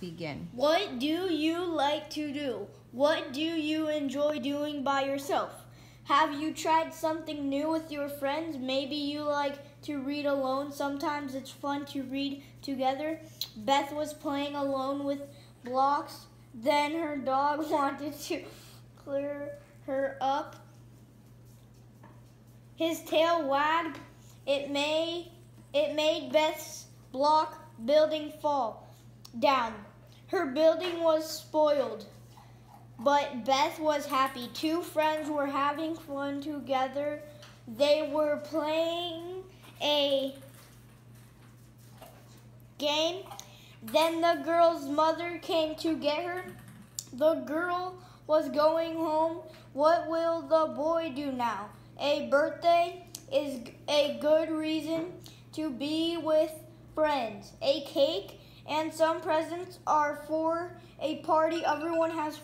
begin. What do you like to do? What do you enjoy doing by yourself? Have you tried something new with your friends? Maybe you like to read alone. Sometimes it's fun to read together. Beth was playing alone with blocks. Then her dog wanted to clear her up. His tail wagged. It made it made Beth's block building fall down. Her building was spoiled. But Beth was happy. Two friends were having fun together. They were playing a game. Then the girl's mother came to get her. The girl was going home. What will the boy do now? A birthday is a good reason to be with friends. A cake and some presents are for a party. Everyone has